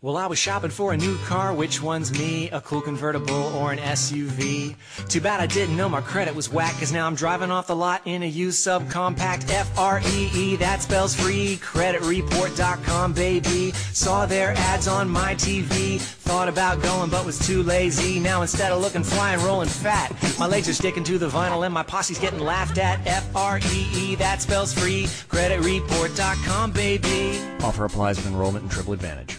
Well, I was shopping for a new car. Which one's me? A cool convertible or an SUV? Too bad I didn't know my credit was whack, cause now I'm driving off the lot in a used subcompact F-R-E-E, that spells free. Creditreport.com, baby. Saw their ads on my TV. Thought about going, but was too lazy. Now instead of looking fly and rolling fat, my legs are sticking to the vinyl and my posse's getting laughed at. F-R-E-E, that spells free. Creditreport.com, baby. Offer applies with enrollment and triple advantage.